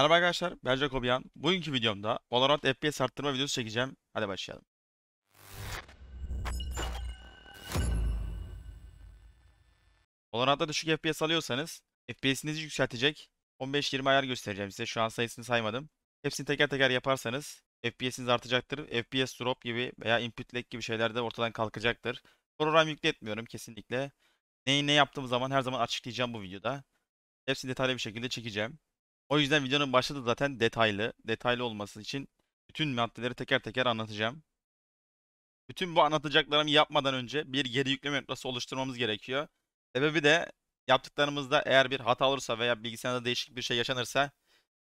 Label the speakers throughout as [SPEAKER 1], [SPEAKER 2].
[SPEAKER 1] Merhaba arkadaşlar, ben Jacobian. Bugünkü videomda Valorant FPS arttırma videosu çekeceğim. Hadi başlayalım. Valorant'ta düşük FPS alıyorsanız FPS'inizi yükseltecek 15-20 ayar göstereceğim size. Şu an sayısını saymadım. Hepsini teker teker yaparsanız FPS'iniz artacaktır. FPS drop gibi veya input lag gibi şeyler de ortadan kalkacaktır. Program yükle etmiyorum kesinlikle. Neyi ne yaptığım zaman her zaman açıklayacağım bu videoda. Hepsini detaylı bir şekilde çekeceğim. O yüzden videonun başı da zaten detaylı. Detaylı olması için bütün maddeleri teker teker anlatacağım. Bütün bu anlatacaklarımı yapmadan önce bir geri yükleme noktası oluşturmamız gerekiyor. Sebebi de yaptıklarımızda eğer bir hata olursa veya bilgisayarda değişik bir şey yaşanırsa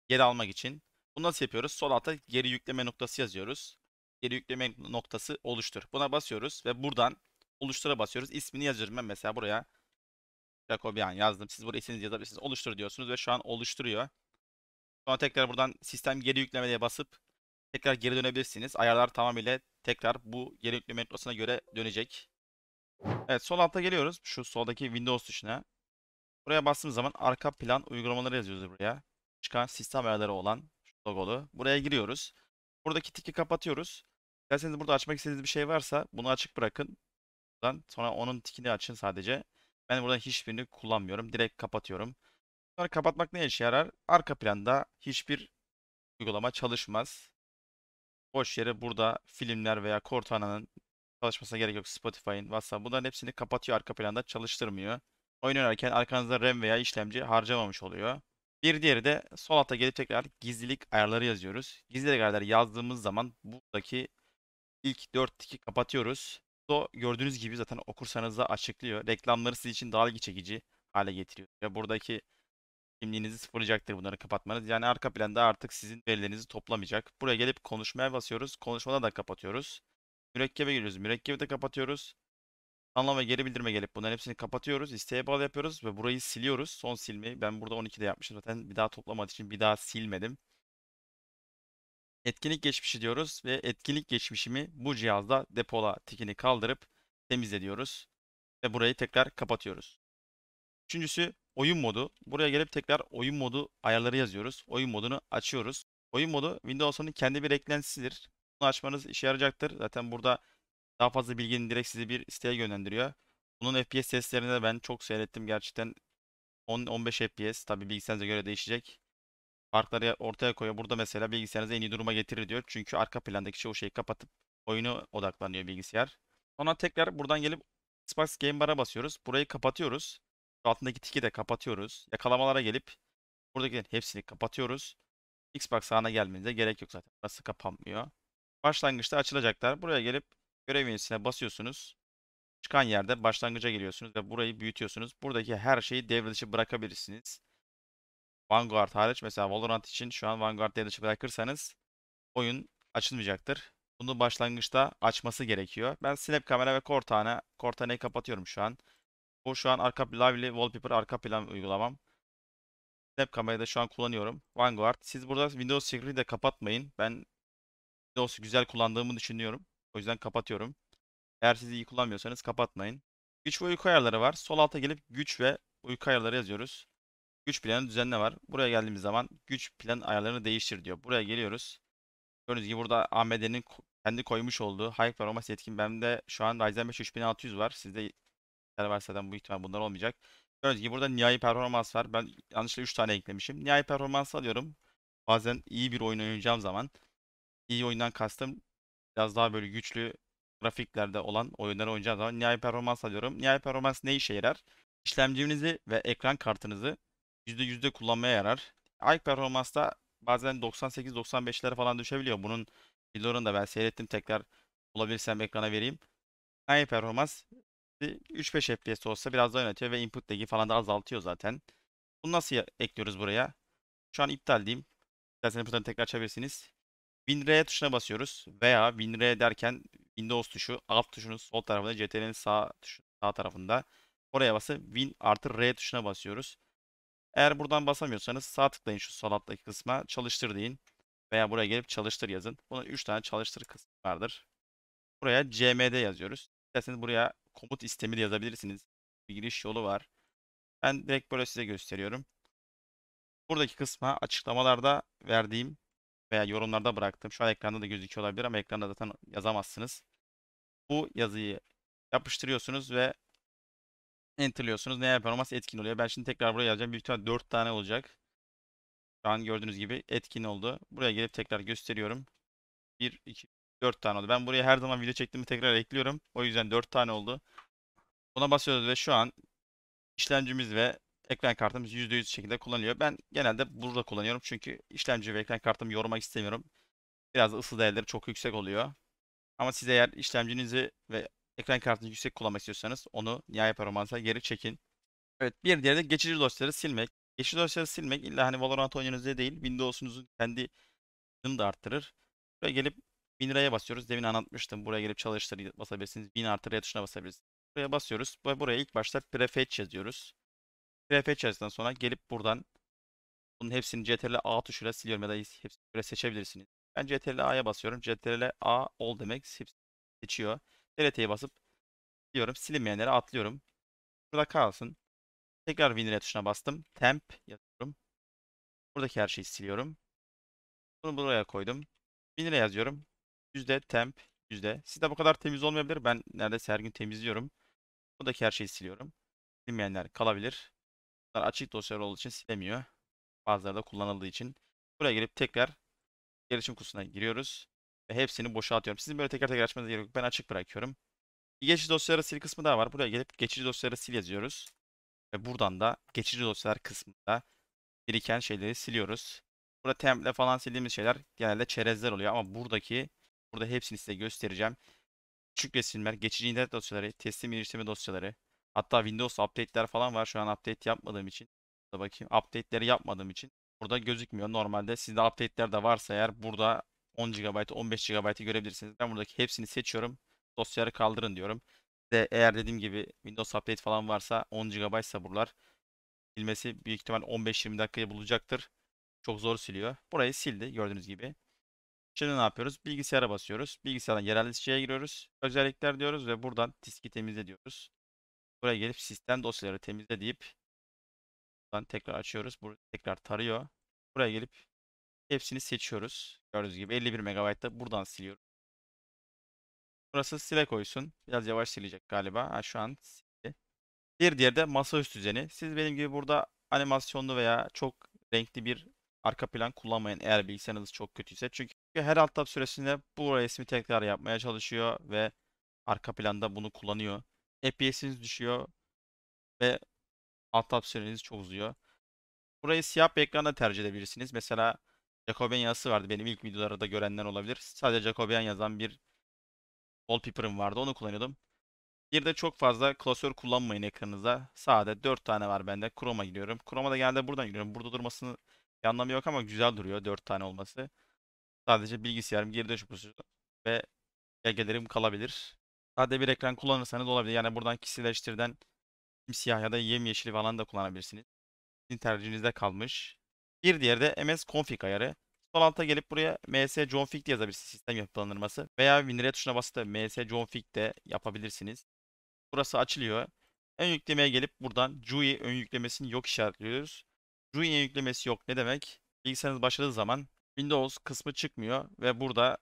[SPEAKER 1] geri almak için. Bunu nasıl yapıyoruz? Sol alta geri yükleme noktası yazıyoruz. Geri yükleme noktası oluştur. Buna basıyoruz ve buradan oluştura basıyoruz. İsmini yazıyorum ben mesela buraya. Jacobian yazdım. Siz buraya isminizi yazabilirsiniz. Oluştur diyorsunuz ve şu an oluşturuyor. Sonra tekrar buradan sistem geri yüklemeye basıp tekrar geri dönebilirsiniz. Ayarlar tamamıyla tekrar bu geri yükleme noktasına göre dönecek. Evet sol alta geliyoruz. Şu soldaki Windows tuşuna. Buraya bastığımız zaman arka plan uygulamaları yazıyoruz buraya. Çıkan sistem ayarları olan logolu. Buraya giriyoruz. Buradaki tiki kapatıyoruz. İsterseniz burada açmak istediğiniz bir şey varsa bunu açık bırakın. Buradan sonra onun tikini açın sadece. Ben burada hiçbirini kullanmıyorum. Direkt kapatıyorum. Sonra kapatmak ne işe yarar? Arka planda hiçbir uygulama çalışmaz. Boş yere burada filmler veya Cortana'nın çalışmasına gerek yok. Spotify'ın, WhatsApp bunların hepsini kapatıyor arka planda çalıştırmıyor. Oyun oynarken arkanızda RAM veya işlemci harcamamış oluyor. Bir diğeri de sol alta gelip tekrar gizlilik ayarları yazıyoruz. Gizlilik ayarları yazdığımız zaman buradaki ilk 4 tiki kapatıyoruz. O gördüğünüz gibi zaten okursanız da açıklıyor. Reklamları sizin için daha ilgi çekici hale getiriyor. Ve buradaki kimliğinizi sıfırlayacaktır bunları kapatmanız. Yani arka planda artık sizin verilerinizi toplamayacak. Buraya gelip konuşmaya basıyoruz. Konuşmada da kapatıyoruz. Mürekkebe giriyoruz. Mürekkebi de kapatıyoruz. Anlama ve geri bildirime gelip bunların hepsini kapatıyoruz. İsteğe bağlı yapıyoruz ve burayı siliyoruz. Son silmeyi ben burada 12'de yapmışım. Zaten bir daha toplamadığı için bir daha silmedim. Etkinlik geçmişi diyoruz ve etkinlik geçmişimi bu cihazda depola tikini kaldırıp temizle diyoruz. Ve burayı tekrar kapatıyoruz. Üçüncüsü oyun modu. Buraya gelip tekrar oyun modu ayarları yazıyoruz. Oyun modunu açıyoruz. Oyun modu Windows'un kendi bir eklentisidir. Bunu açmanız işe yarayacaktır. Zaten burada daha fazla bilginin direkt sizi bir siteye yönlendiriyor. Bunun FPS testlerini de ben çok seyrettim gerçekten. 10-15 FPS tabi bilgisayarınıza göre değişecek. Farkları ortaya koyuyor. Burada mesela bilgisayarınızı en iyi duruma getirir diyor. Çünkü arka plandaki çoğu şeyi kapatıp oyunu odaklanıyor bilgisayar. Sonra tekrar buradan gelip Xbox Game Bar'a basıyoruz. Burayı kapatıyoruz. Altındaki tiki de kapatıyoruz. Yakalamalara gelip buradakilerin hepsini kapatıyoruz. Xbox sağına gelmenize gerek yok zaten. Burası kapanmıyor. Başlangıçta açılacaklar. Buraya gelip görev menüsüne basıyorsunuz. Çıkan yerde başlangıca geliyorsunuz ve burayı büyütüyorsunuz. Buradaki her şeyi devre dışı bırakabilirsiniz. Vanguard hariç mesela Valorant için şu an Vanguard devre dışı bırakırsanız oyun açılmayacaktır. Bunu başlangıçta açması gerekiyor. Ben Snap kamera ve Cortana, Cortana'yı kapatıyorum şu an. Bu şu an arka Lively Wallpaper arka plan uygulamam. Snap kamerayı da şu an kullanıyorum. Vanguard. Siz burada Windows Security de kapatmayın. Ben Windows'u güzel kullandığımı düşünüyorum. O yüzden kapatıyorum. Eğer siz iyi kullanmıyorsanız kapatmayın. Güç ve uyku ayarları var. Sol alta gelip güç ve uyku ayarları yazıyoruz. Güç planı düzenle var. Buraya geldiğimiz zaman güç plan ayarlarını değiştir diyor. Buraya geliyoruz. Gördüğünüz gibi burada AMD'nin kendi koymuş olduğu High Performance etkin. Bende şu an Ryzen 5 3600 var. Sizde varsa zaten bu ihtimal bunlar olmayacak. Gördüğünüz gibi burada nihai performans var. Ben yanlışlıkla 3 tane eklemişim. Nihai performans alıyorum. Bazen iyi bir oyun oynayacağım zaman iyi oyundan kastım biraz daha böyle güçlü grafiklerde olan oyunları oynayacağım zaman nihai performans alıyorum. Nihai performans ne işe yarar? İşlemcinizi ve ekran kartınızı %100'de kullanmaya yarar. High performansta bazen 98-95'lere falan düşebiliyor. Bunun videolarını da ben seyrettim. Tekrar bulabilirsem ekrana vereyim. High performans 3-5 FPS olsa biraz daha yönetiyor ve input lag'i falan da azaltıyor zaten. Bunu nasıl ekliyoruz buraya? Şu an iptal diyeyim. İsterseniz buradan tekrar açabilirsiniz. WinRAR tuşuna basıyoruz. Veya WinRAR derken Windows tuşu alt tuşunun sol tarafında CTRL'in sağ tuşu, sağ tarafında. Oraya basıp Win artı R tuşuna basıyoruz. Eğer buradan basamıyorsanız sağ tıklayın şu sol alttaki kısma çalıştır deyin. Veya buraya gelip çalıştır yazın. Bunun 3 tane çalıştır kısmı vardır. Buraya CMD yazıyoruz. İsterseniz buraya komut istemi de yazabilirsiniz. Bir giriş yolu var. Ben direkt böyle size gösteriyorum. Buradaki kısma açıklamalarda verdiğim veya yorumlarda bıraktım. Şu an ekranda da gözüküyor olabilir ama ekranda zaten yazamazsınız. Bu yazıyı yapıştırıyorsunuz ve enterliyorsunuz. Ne performans etkin oluyor. Ben şimdi tekrar buraya yazacağım. Büyük ihtimalle 4 tane olacak. Şu an gördüğünüz gibi etkin oldu. Buraya gelip tekrar gösteriyorum. 1, 2, 4 tane oldu. Ben buraya her zaman video çektiğimi tekrar ekliyorum. O yüzden 4 tane oldu. Buna basıyoruz ve şu an işlemcimiz ve ekran kartımız %100 şekilde kullanılıyor. Ben genelde burada kullanıyorum. Çünkü işlemci ve ekran kartımı yormak istemiyorum. Biraz ısı değerleri çok yüksek oluyor. Ama siz eğer işlemcinizi ve ekran kartını yüksek kullanmak istiyorsanız onu nihai performansa geri çekin. Evet bir diğeri de geçici dosyaları silmek. Geçici dosyaları silmek illa hani Valorant oynuyorsunuz değil. Windows'unuzun kendi hızını da arttırır. Buraya gelip 1000 liraya basıyoruz. Demin anlatmıştım. Buraya gelip çalıştır basabilirsiniz. 1000 artı R tuşuna basabilirsiniz. Buraya basıyoruz. Buraya ilk başta prefetch yazıyoruz. Prefetch yazdıktan sonra gelip buradan bunun hepsini CTRL A tuşuyla siliyorum ya da hepsini böyle seçebilirsiniz. Ben CTRL A'ya basıyorum. CTRL A all demek hepsini seçiyor. DLT'ye basıp diyorum. Silinmeyenleri atlıyorum. Burada kalsın. Tekrar WinRAR tuşuna bastım. Temp yazıyorum. Buradaki her şeyi siliyorum. Bunu buraya koydum. WinRAR yazıyorum. Yüzde temp yüzde. Sizde bu kadar temiz olmayabilir. Ben neredeyse her gün temizliyorum. Buradaki her şeyi siliyorum. Silinmeyenler kalabilir. Bunlar açık dosyalar olduğu için silemiyor. Bazıları da kullanıldığı için. Buraya gelip tekrar gelişim kutusuna giriyoruz. Ve hepsini boşaltıyorum. Sizin böyle tekrar tekrar açmanıza gerek yok. Ben açık bırakıyorum. Geçici dosyaları sil kısmı daha var. Buraya gelip geçici dosyaları sil yazıyoruz. Ve buradan da geçici dosyalar kısmında biriken şeyleri siliyoruz. Burada temple falan sildiğimiz şeyler genelde çerezler oluyor ama buradaki burada hepsini size göstereceğim. Küçük resimler, geçici internet dosyaları, teslim erişimi dosyaları, hatta Windows update'ler falan var. Şu an update yapmadığım için. Burada bakayım. Update'leri yapmadığım için burada gözükmüyor. Normalde sizde update'ler de varsa eğer burada 10 GB, 15 GB'ı görebilirsiniz. Ben buradaki hepsini seçiyorum. Dosyaları kaldırın diyorum. De eğer dediğim gibi Windows Update falan varsa 10 GB ise buralar silmesi büyük ihtimal 15-20 dakikayı bulacaktır. Çok zor siliyor. Burayı sildi gördüğünüz gibi. Şimdi ne yapıyoruz? Bilgisayara basıyoruz. Bilgisayardan yerel listeye giriyoruz. Özellikler diyoruz ve buradan diski temizle diyoruz. Buraya gelip sistem dosyaları temizle deyip buradan tekrar açıyoruz. Burada tekrar tarıyor. Buraya gelip hepsini seçiyoruz. Gördüğünüz gibi 51 MB da buradan siliyoruz. Burası sile koysun. Biraz yavaş silecek galiba. Ha, şu an sildi. Bir diğeri de masaüstü düzeni. Siz benim gibi burada animasyonlu veya çok renkli bir arka plan kullanmayın eğer bilgisayarınız çok kötüyse. Çünkü her alt tab süresinde bu resmi tekrar yapmaya çalışıyor ve arka planda bunu kullanıyor. FPS'iniz düşüyor ve alt tab süreniz çok uzuyor. Burayı siyah bir ekranda tercih edebilirsiniz. Mesela Jacobian yazısı vardı. Benim ilk videolarda görenler olabilir. Sadece Jacobian yazan bir wallpaper'ım vardı. Onu kullanıyordum. Bir de çok fazla klasör kullanmayın ekranınıza. Sade 4 tane var bende. Chrome'a giriyorum. Chrome'a da geldi buradan giriyorum. Burada durmasının bir anlamı yok ama güzel duruyor 4 tane olması. Sadece bilgisayarım geri dönüş pozisyonu ve belgelerim kalabilir. Sade bir ekran kullanırsanız olabilir. Yani buradan kişileştirden siyah ya da yemyeşil falan da kullanabilirsiniz. Sizin tercihinizde kalmış. Bir diğeri de MS Config ayarı. Sol alta gelip buraya ms config de yazabilirsiniz sistem yapılandırması. Veya WinRAR tuşuna basıp ms config de yapabilirsiniz. Burası açılıyor. Ön yüklemeye gelip buradan GUI ön yüklemesini yok işaretliyoruz. GUI ön yüklemesi yok ne demek? Bilgisayarınız başladığı zaman Windows kısmı çıkmıyor ve burada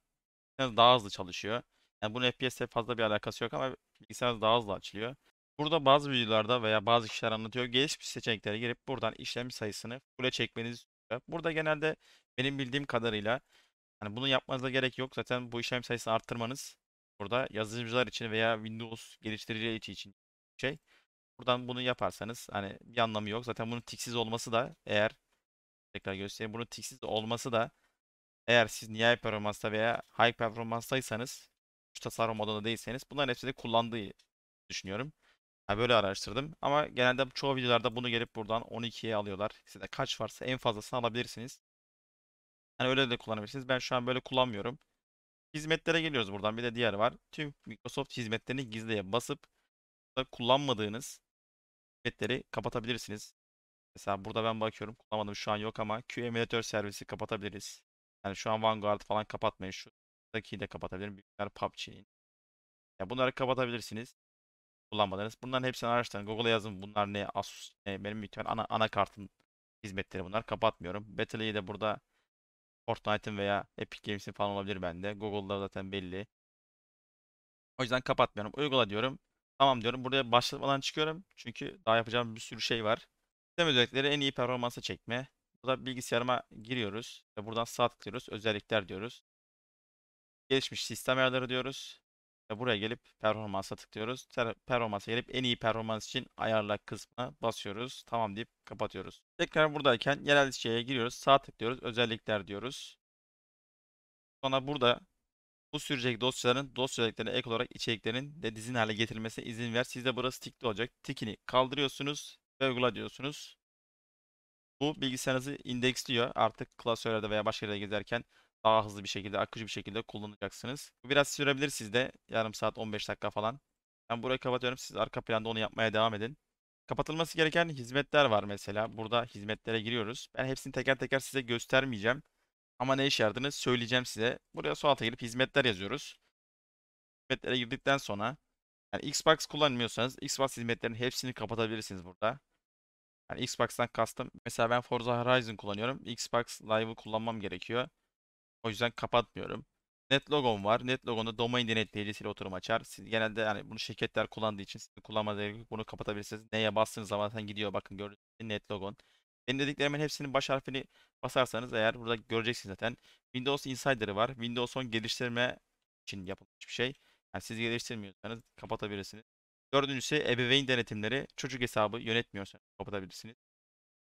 [SPEAKER 1] daha hızlı çalışıyor. Yani bunun FPS'le fazla bir alakası yok ama bilgisayarınız daha hızlı açılıyor. Burada bazı videolarda veya bazı kişiler anlatıyor. Gelişmiş seçeneklere girip buradan işlem sayısını full'e çekmenizi istiyor. Burada genelde benim bildiğim kadarıyla hani bunu yapmanıza gerek yok. Zaten bu işlem sayısını arttırmanız burada yazılımcılar için veya Windows geliştiriciler için şey. Buradan bunu yaparsanız hani bir anlamı yok. Zaten bunun tiksiz olması da eğer tekrar göstereyim. Bunun tiksiz olması da eğer siz nihai performansta veya high performanstaysanız şu tasarım modunda değilseniz bunların hepsini kullandığı düşünüyorum. Yani böyle araştırdım ama genelde çoğu videolarda bunu gelip buradan 12'ye alıyorlar. Size kaç varsa en fazlasını alabilirsiniz. Hani öyle de kullanabilirsiniz. Ben şu an böyle kullanmıyorum. Hizmetlere geliyoruz buradan. Bir de diğer var. Tüm Microsoft hizmetlerini gizliye basıp kullanmadığınız hizmetleri kapatabilirsiniz. Mesela burada ben bakıyorum. Kullanmadım şu an yok ama Q emülatör servisi kapatabiliriz. Yani şu an Vanguard falan kapatmayın. Şuradaki de kapatabilirim. Büyükler PUBG'nin. Ya bunları kapatabilirsiniz. Kullanmadınız. Bunların hepsini araştırın. Google'a yazın. Bunlar ne? Asus ne? Benim muhtemelen ana, anakartın hizmetleri bunlar. Kapatmıyorum. Battle'yi de burada Fortnite'ın veya Epic Games'in falan olabilir bende. Google'da zaten belli. O yüzden kapatmıyorum. Uygula diyorum. Tamam diyorum. Buraya başlatmadan çıkıyorum. Çünkü daha yapacağım bir sürü şey var. Sistem özellikleri en iyi performansa çekme. Burada bilgisayarıma giriyoruz. Ve buradan sağ tıklıyoruz. Özellikler diyoruz. Gelişmiş sistem ayarları diyoruz. Ve buraya gelip performansa tıklıyoruz. Performansa gelip en iyi performans için ayarla kısmına basıyoruz. Tamam deyip kapatıyoruz. Tekrar buradayken yerel şeye giriyoruz. Sağ tıklıyoruz. Özellikler diyoruz. Sonra burada bu sürecek dosyaların dosya özelliklerine ek olarak içeriklerin de dizin hale getirilmesine izin ver. Sizde burası tikli olacak. Tikini kaldırıyorsunuz ve uygula diyorsunuz. Bu bilgisayarınızı indeksliyor. Artık klasörlerde veya başka yerde gezerken daha hızlı bir şekilde, akıcı bir şekilde kullanacaksınız. Bu biraz sürebilir sizde. Yarım saat, 15 dakika falan. Ben burayı kapatıyorum. Siz arka planda onu yapmaya devam edin. Kapatılması gereken hizmetler var mesela. Burada hizmetlere giriyoruz. Ben hepsini teker teker size göstermeyeceğim. Ama ne işe yaradığını söyleyeceğim size. Buraya sol alta girip hizmetler yazıyoruz. Hizmetlere girdikten sonra yani Xbox kullanmıyorsanız Xbox hizmetlerinin hepsini kapatabilirsiniz burada. Yani Xbox'tan kastım. Mesela ben Forza Horizon kullanıyorum. Xbox Live'ı kullanmam gerekiyor. O yüzden kapatmıyorum. Net logom var. Net logonda domain denetleyicisiyle oturum açar. Siz genelde yani bunu şirketler kullandığı için sizin gerekiyor. Bunu kapatabilirsiniz. Neye bastığınız zaman zaten gidiyor. Bakın gördüğünüz gibi net logon. Benim dediklerimin hepsinin baş harfini basarsanız eğer burada göreceksiniz zaten. Windows Insider'ı var. Windows 10 geliştirme için yapılmış bir şey. Yani siz geliştirmiyorsanız kapatabilirsiniz. Dördüncüsü ebeveyn denetimleri. Çocuk hesabı yönetmiyorsanız kapatabilirsiniz.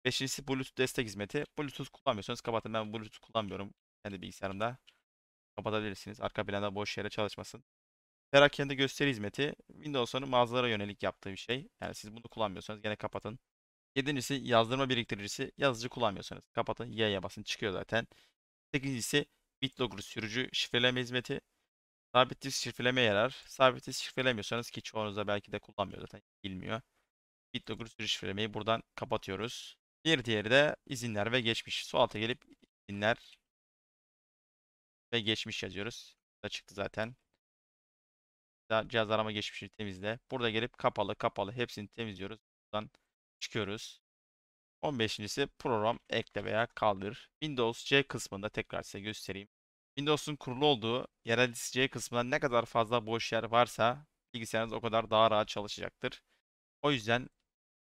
[SPEAKER 1] Beşincisi Bluetooth destek hizmeti. Bluetooth kullanmıyorsanız kapatın. Ben Bluetooth kullanmıyorum kendi bilgisayarımda. Kapatabilirsiniz. Arka planda boş yere çalışmasın. Perakende gösteri hizmeti. Windows'un mağazalara yönelik yaptığı bir şey. Yani siz bunu kullanmıyorsanız gene kapatın. Yedincisi yazdırma biriktiricisi. Yazıcı kullanmıyorsanız kapatın. Y'ye basın çıkıyor zaten. Sekizincisi BitLogger sürücü şifreleme hizmeti. Sabit disk şifreleme yarar. Sabit disk şifrelemiyorsanız ki çoğunuz da belki de kullanmıyor zaten bilmiyor. BitLogger sürücü şifrelemeyi buradan kapatıyoruz. Bir diğeri de izinler ve geçmiş. Sol alta gelip izinler ve geçmiş yazıyoruz. Da çıktı zaten. Cihaz arama geçmişini temizle. Burada gelip kapalı kapalı hepsini temizliyoruz. Buradan çıkıyoruz. 15.si program ekle veya kaldır. Windows C kısmında tekrar size göstereyim. Windows'un kurulu olduğu yerel disk kısmında ne kadar fazla boş yer varsa bilgisayarınız o kadar daha rahat çalışacaktır. O yüzden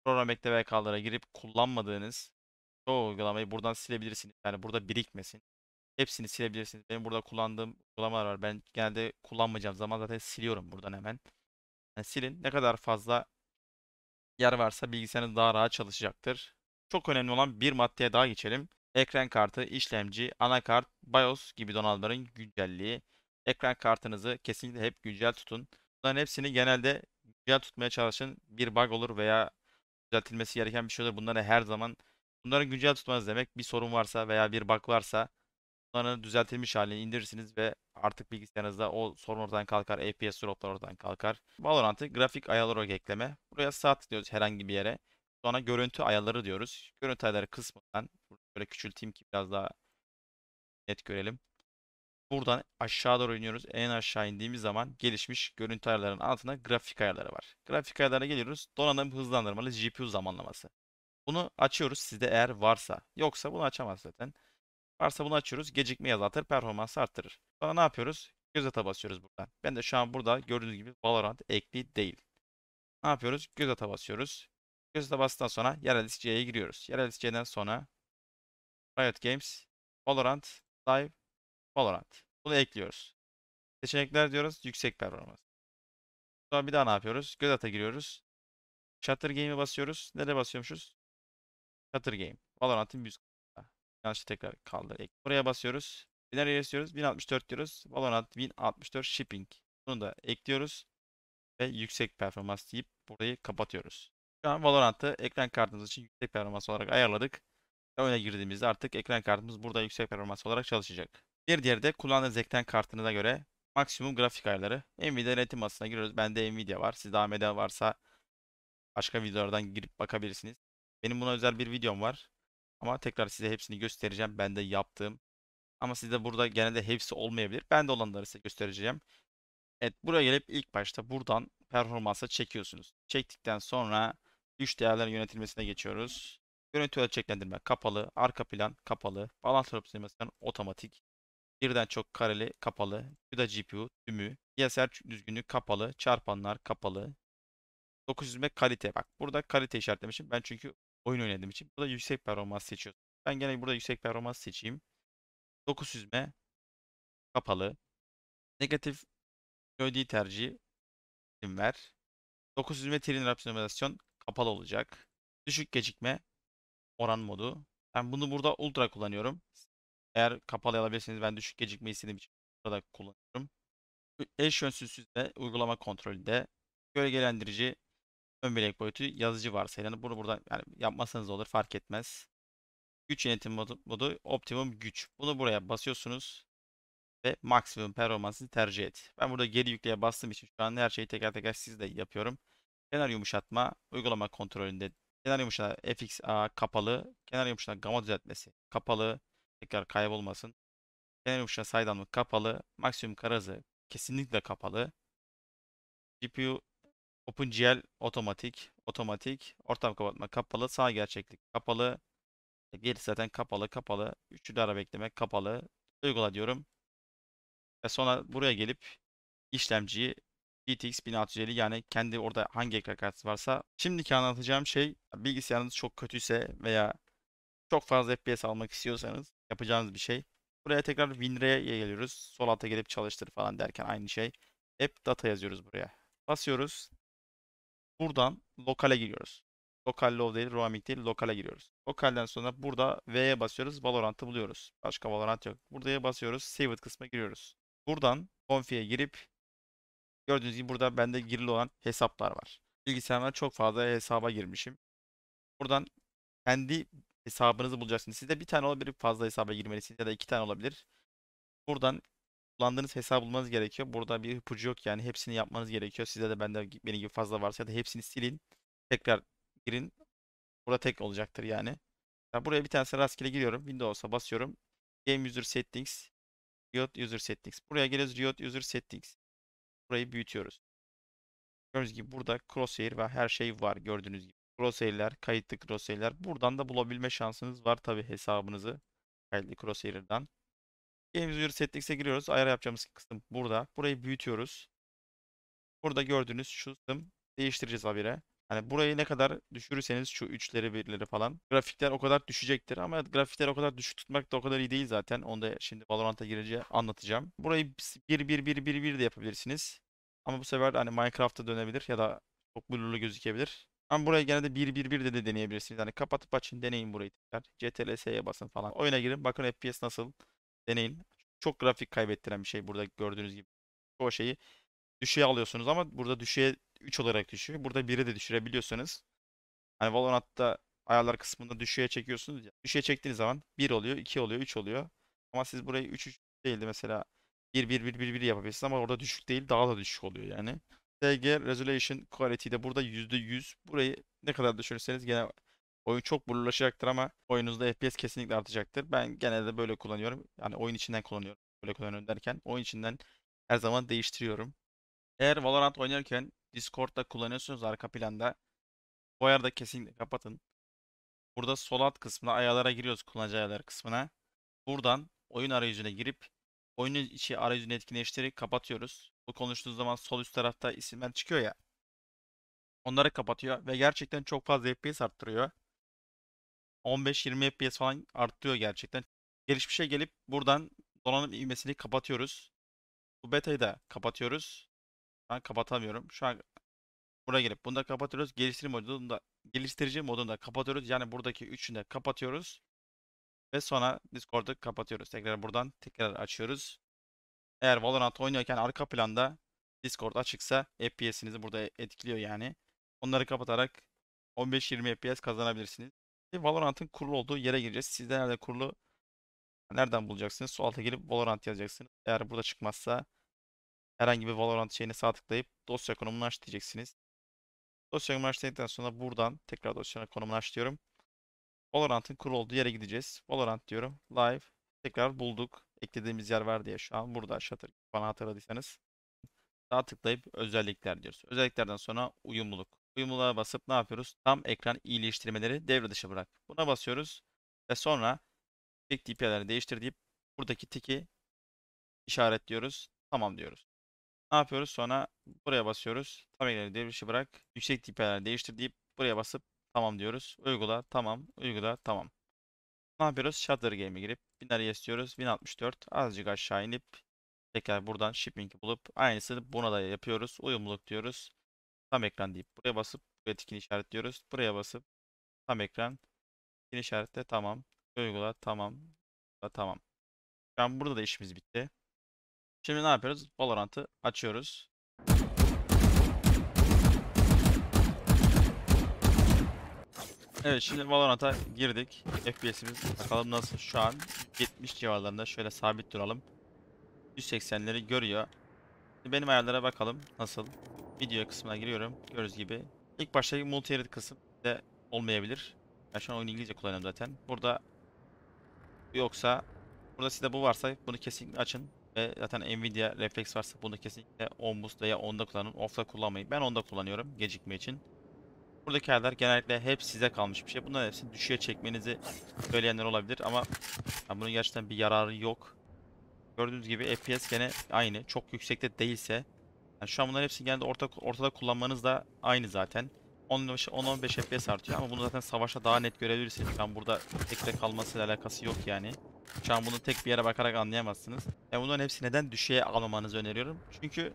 [SPEAKER 1] program ekle kaldıra girip kullanmadığınız çoğu uygulamayı buradan silebilirsiniz. Yani burada birikmesin. Hepsini silebilirsiniz. Benim burada kullandığım uygulamalar var. Ben genelde kullanmayacağım zaman zaten siliyorum buradan hemen. Yani silin. Ne kadar fazla yer varsa bilgisayarınız daha rahat çalışacaktır. Çok önemli olan bir maddeye daha geçelim. Ekran kartı, işlemci, anakart, BIOS gibi donanımların güncelliği. Ekran kartınızı kesinlikle hep güncel tutun. Bunların hepsini genelde güncel tutmaya çalışın. Bir bug olur veya düzeltilmesi gereken bir şey olur. Bunları her zaman bunların güncel tutmanız demek bir sorun varsa veya bir bug varsa bunların düzeltilmiş halini indirirsiniz ve artık bilgisayarınızda o sorun ortadan kalkar. FPS droplar ortadan kalkar. Valorant'ı grafik ayarları ekleme. Buraya sağ tıklıyoruz herhangi bir yere. Sonra görüntü ayarları diyoruz. Görüntü ayarları kısmından böyle küçülteyim ki biraz daha net görelim. Buradan aşağı doğru iniyoruz. En aşağı indiğimiz zaman gelişmiş görüntü ayarlarının altında grafik ayarları var. Grafik ayarlarına geliyoruz. Donanım hızlandırmalı GPU zamanlaması. Bunu açıyoruz sizde eğer varsa. Yoksa bunu açamaz zaten. Varsa bunu açıyoruz. Gecikmeyi azaltır, performansı arttırır. Sonra ne yapıyoruz? Göze basıyoruz buradan. Ben de şu an burada gördüğünüz gibi Valorant ekli değil. Ne yapıyoruz? Göze basıyoruz. Göze bastıktan sonra yerel listeye giriyoruz. Yerel listeden sonra Riot Games, Valorant, Live, Valorant. Bunu ekliyoruz. Seçenekler diyoruz. Yüksek performans. Sonra bir daha ne yapıyoruz? Göz ata giriyoruz. Shutter Game'e basıyoruz. Nereye basıyormuşuz? Shutter Game. Valorant'ın bir üst kısmında. Yanlış tekrar kaldı. Buraya basıyoruz. Binary istiyoruz. 1064 diyoruz. Valorant 1064 Shipping. Bunu da ekliyoruz. Ve yüksek performans deyip burayı kapatıyoruz. Şu an Valorant'ı ekran kartımız için yüksek performans olarak ayarladık. Oyuna girdiğimizde artık ekran kartımız burada yüksek performans olarak çalışacak. Bir diğeri de kullandığınız ekran kartınıza göre maksimum grafik ayarları. Nvidia yönetim masasına giriyoruz. Bende Nvidia var. Sizde AMD varsa başka videolardan girip bakabilirsiniz. Benim buna özel bir videom var. Ama tekrar size hepsini göstereceğim. Ben de yaptığım. Ama sizde burada genelde hepsi olmayabilir. Ben de olanları size göstereceğim. Evet buraya gelip ilk başta buradan performansa çekiyorsunuz. Çektikten sonra güç değerler yönetilmesine geçiyoruz. Görüntü ölçeklendirme kapalı. Arka plan kapalı. Bağlantı optimizasyonu otomatik. Birden çok kareli kapalı. CUDA GPU tümü. DSR düzgünlüğü kapalı. Çarpanlar kapalı. 900M kalite. Bak burada kalite işaretlemişim. Ben çünkü oyun oynadığım için. Burada yüksek performans seçiyorum. Ben gene burada yüksek performans seçeyim. 900M kapalı. Negatif LOD tercihi ver. 900M Trin optimizasyon kapalı olacak. Düşük gecikme oran modu. Ben bunu burada ultra kullanıyorum. Eğer kapalı alabilirseniz ben düşük gecikme istediğim için burada kullanıyorum. Eş yönsüz süzme uygulama kontrolünde gölgelendirici ön bilek boyutu yazıcı varsa yani bunu buradan yani yapmasanız olur fark etmez. Güç yönetim modu, modu optimum güç. Bunu buraya basıyorsunuz ve maksimum performansı tercih et. Ben burada geri yükleye bastığım için şu an her şeyi teker teker sizle yapıyorum. Kenar yumuşatma uygulama kontrolünde kenar yumuşatma FXA kapalı, kenar yumuşatma gamma düzeltmesi kapalı, tekrar kaybolmasın. Kenar yumuşatma saydamlık kapalı, maksimum kara hızı kesinlikle kapalı. GPU OpenGL otomatik, otomatik, ortam kapatma kapalı, sağ gerçeklik kapalı, gerisi zaten kapalı, kapalı, üçlü ara bekleme kapalı. Uygula diyorum. Ve sonra buraya gelip işlemciyi GTX 1650 yani kendi orada hangi ekran kartı varsa. Şimdiki anlatacağım şey bilgisayarınız çok kötüyse veya çok fazla FPS almak istiyorsanız yapacağınız bir şey. Buraya tekrar WinRAR'e geliyoruz. Sol alta gelip çalıştır falan derken aynı şey. App data yazıyoruz buraya. Basıyoruz. Buradan lokale giriyoruz. Lokal low değil, roaming değil, lokale giriyoruz. Lokalden sonra burada V'ye basıyoruz, Valorant'ı buluyoruz. Başka Valorant yok. Buraya basıyoruz, Save It kısmına giriyoruz. Buradan Config'e girip gördüğünüz gibi burada bende girili olan hesaplar var. Bilgisayarımda çok fazla hesaba girmişim. Buradan kendi hesabınızı bulacaksınız. Sizde bir tane olabilir, fazla hesaba girmelisiniz ya da iki tane olabilir. Buradan kullandığınız hesabı bulmanız gerekiyor. Burada bir ipucu yok yani hepsini yapmanız gerekiyor. Sizde de bende benim gibi fazla varsa ya da hepsini silin. Tekrar girin. Burada tek olacaktır yani. Ya buraya bir tanesine rastgele giriyorum. Windows'a basıyorum. Game User Settings. Riot User Settings. Buraya geliyoruz Riot User Settings. Burayı büyütüyoruz. Gördüğünüz gibi burada crosshair ve her şey var gördüğünüz gibi. Crosshair'ler, kayıtlı crosshair'ler. Buradan da bulabilme şansınız var tabi hesabınızı. Kayıtlı crosshair'dan. Game User Settings'e giriyoruz. Ayar yapacağımız kısım burada. Burayı büyütüyoruz. Burada gördüğünüz şu kısım değiştireceğiz habire. Hani burayı ne kadar düşürürseniz şu 3'leri 1'leri falan grafikler o kadar düşecektir ama grafikleri o kadar düşük tutmak da o kadar iyi değil zaten. Onu da şimdi Valorant'a girince anlatacağım. Burayı 1 1 1 1 1 de yapabilirsiniz. Ama bu sefer hani Minecraft'a dönebilir ya da çok blurlu gözükebilir. Ama buraya gene de 1 1 1 de, de deneyebilirsiniz. Hani kapatıp açın deneyin burayı tekrar. CTRL-S'ye basın falan. Oyuna girin bakın FPS nasıl deneyin. Çok grafik kaybettiren bir şey burada gördüğünüz gibi. O şeyi düşüğe alıyorsunuz ama burada düşüğe 3 olarak düşüyor. Burada 1'e de düşürebiliyorsanız hani Valorant'ta ayarlar kısmında düşüğe çekiyorsunuz ya. Düşüğe çektiğiniz zaman 1 oluyor, 2 oluyor, 3 oluyor. Ama siz burayı 3 3 değildi mesela 1 1 1 1 1 yapabilirsiniz ama orada düşük değil, daha da düşük oluyor yani. SG Resolution Quality de burada %100. Burayı ne kadar düşürürseniz gene oyun çok blurlaşacaktır ama oyununuzda FPS kesinlikle artacaktır. Ben genelde böyle kullanıyorum. Yani oyun içinden kullanıyorum. Böyle kullanıyorum derken oyun içinden her zaman değiştiriyorum. Eğer Valorant oynarken Discord'da kullanıyorsunuz arka planda bu ayarı da kesinlikle kapatın. Burada sol alt kısmına ayarlara giriyoruz kullanıcı ayarları kısmına. Buradan oyun arayüzüne girip oyunun içi arayüzünü etkinleştirip kapatıyoruz. Bu konuştuğunuz zaman sol üst tarafta isimler çıkıyor ya. Onları kapatıyor ve gerçekten çok fazla FPS arttırıyor. 15-20 FPS falan arttırıyor gerçekten. Gelişmişe gelip buradan donanım ivmesini kapatıyoruz. Bu beta'yı da kapatıyoruz. Ben kapatamıyorum. Şu an buraya gelip bunu da kapatıyoruz. Geliştirici modunu da geliştirici modunu da kapatıyoruz. Yani buradaki üçünü de kapatıyoruz. Ve sonra Discord'u kapatıyoruz. Tekrar buradan tekrar açıyoruz. Eğer Valorant oynuyorken arka planda Discord açıksa FPS'inizi burada etkiliyor yani. Onları kapatarak 15-20 FPS kazanabilirsiniz. Valorant'ın kurulu olduğu yere gireceğiz. Siz de nerede kurulu nereden bulacaksınız? Sol alta gelip Valorant yazacaksınız. Eğer burada çıkmazsa herhangi bir Valorant şeyine sağ tıklayıp dosya konumunu aç diyeceksiniz. Dosya konumunu aç dedikten sonra buradan tekrar dosya konumunu aç diyorum. Valorant'ın kurulu olduğu yere gideceğiz. Valorant diyorum. Live. Tekrar bulduk. Eklediğimiz yer var diye şu an burada Shutter bana hatırladıysanız. Sağ tıklayıp özellikler diyoruz. Özelliklerden sonra uyumluluk. Uyumluluğa basıp ne yapıyoruz? Tam ekran iyileştirmeleri devre dışı bırak. Buna basıyoruz ve sonra tek DPI'leri değiştir deyip buradaki tiki işaretliyoruz. Tamam diyoruz. Ne yapıyoruz? Sonra buraya basıyoruz. Tam devre dışı bırak. Yüksek DPI'leri değiştir deyip buraya basıp tamam diyoruz. Uygula tamam. Uygula tamam. Ne yapıyoruz? Shutter Game'e girip binary istiyoruz. 1064 azıcık aşağı inip tekrar buradan shipping'i bulup aynısını buna da yapıyoruz. Uyumluluk diyoruz. Tam ekran deyip buraya basıp buraya tikini işaretliyoruz. Buraya basıp tam ekran tikini işaretle tamam. Uygula tamam. Uygula, tamam. Şu an burada da işimiz bitti. Şimdi ne yapıyoruz? Valorant'ı açıyoruz. Evet şimdi Valorant'a girdik. FPS'imiz bakalım nasıl şu an 70 civarlarında şöyle sabit duralım. 180'leri görüyor. Benim ayarlara bakalım nasıl. Video kısmına giriyorum. Gördüğünüz gibi. İlk baştaki multi kısım de olmayabilir. Ben şu an oyunu İngilizce kullanıyorum zaten. Burada yoksa burada sizde bu varsa bunu kesinlikle açın. Zaten Nvidia Reflex varsa bunu kesinlikle boost veya onda kullanın. Off'ta kullanmayın. Ben onda kullanıyorum gecikme için. Buradaki ayarlar genellikle hep size kalmış bir şey. Bunların hepsini düşüğe çekmenizi söyleyenler olabilir ama yani bunun gerçekten bir yararı yok. Gördüğünüz gibi FPS gene aynı. Çok yüksekte değilse. Yani şu an bunların hepsini genelde orta, ortada kullanmanız da aynı zaten. 10-15 FPS artıyor ama bunu zaten savaşta daha net görebilirsiniz. An burada tekte kalmasıyla alakası yok yani. Şu an bunu tek bir yere bakarak anlayamazsınız. Yani bunların hepsi neden düşüğe almamanızı öneriyorum. Çünkü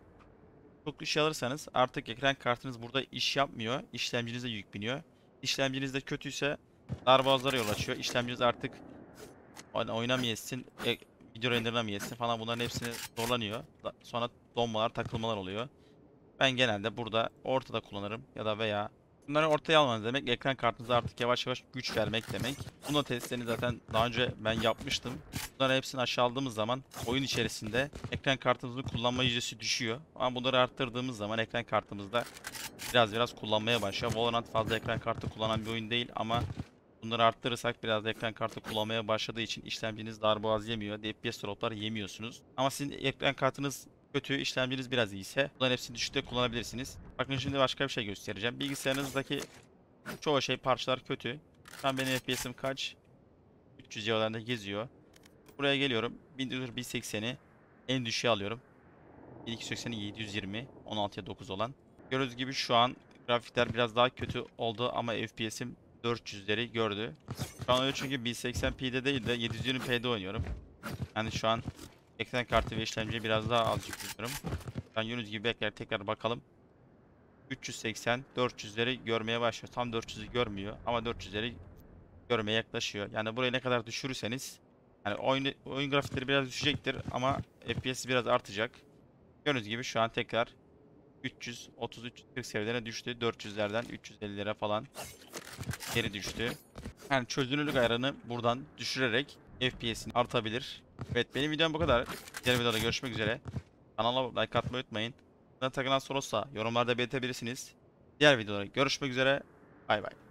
[SPEAKER 1] çok düşüğe alırsanız artık ekran kartınız burada iş yapmıyor. İşlemcinize yük biniyor. İşlemciniz de kötüyse darboğazlara yol açıyor. İşlemciniz artık oyn- oynamayasın, e, video renderlamayasın falan bunların hepsini zorlanıyor. Sonra donmalar, takılmalar oluyor. Ben genelde burada ortada kullanırım ya da veya Bunları ortaya almanız demek ekran kartınıza artık yavaş yavaş güç vermek demek. Bunun testlerini zaten daha önce ben yapmıştım. Bunları hepsini aşağı aldığımız zaman oyun içerisinde ekran kartımızın kullanma yüzdesi düşüyor. Ama bunları arttırdığımız zaman ekran kartımızda biraz biraz kullanmaya başlıyor. Valorant fazla ekran kartı kullanan bir oyun değil ama bunları arttırırsak biraz da ekran kartı kullanmaya başladığı için işlemciniz darboğaz yemiyor. DPS droplar yemiyorsunuz. Ama sizin ekran kartınız kötü, işlemciniz biraz iyiyse bunların hepsini düşükte kullanabilirsiniz. Bakın şimdi başka bir şey göstereceğim. Bilgisayarınızdaki çoğu şey parçalar kötü. Şu an benim FPS'im kaç? 300 civarlarında geziyor. Buraya geliyorum. 1080'i en düşüğe alıyorum. 1280'i 720, 16'ya 9 olan. Gördüğünüz gibi şu an grafikler biraz daha kötü oldu ama FPS'im 400'leri gördü. Şu an öyle çünkü 1080p'de değil de 720p'de oynuyorum. Yani şu an ekran kartı ve işlemciye biraz daha az yüklüyorum. An gördüğünüz gibi bekler tekrar bakalım. 380, 400'leri görmeye başlıyor. Tam 400'ü görmüyor ama 400'leri görmeye yaklaşıyor. Yani burayı ne kadar düşürürseniz yani oyun, oyun grafikleri biraz düşecektir ama FPS biraz artacak. Gördüğünüz gibi şu an tekrar 330 340 seviyelerine düştü. 400'lerden 350'lere falan geri düştü. Yani çözünürlük ayarını buradan düşürerek FPS'ini artabilir. Evet benim videom bu kadar. Diğer videoda görüşmek üzere. Kanala like atmayı unutmayın. Buna takılan sorulsa yorumlarda belirtebilirsiniz. Diğer videoda görüşmek üzere. Bay bay.